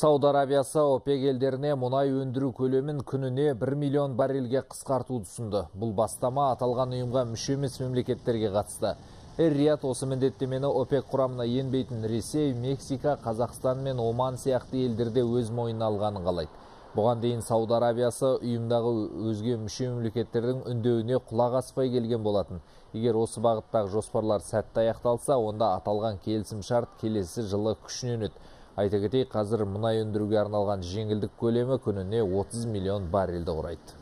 Сауд Арабиясы ОПЕК елдеріне мұнай өндіру көлемін күніне 1 миллион баррельге қысқартуды ұсынды. Бұл бастама аталған ұйымға мүше емес мемлекеттерге қатысты. Эр-Рияд осы міндеттемені ОПЕК құрамына енбейтін Ресей, Мексика, Қазақстан мен Оман сияқты елдерде өз мойнына алғанын қалайды. Бұған дейін Сауд Арабиясы ұйымдағы өзге мүше мемлекеттердің үндеуіне құлақ аспай келген болатын. Егер осы бағыттағы жоспарлар сәтті аяқталса, онда аталған келісім шарт келесі жылы күшінен өтеді. Айта кетейік, қазір мұнай өндіруге арналған жеңілдік көлемі күніне 30 миллион баррельді құрайды.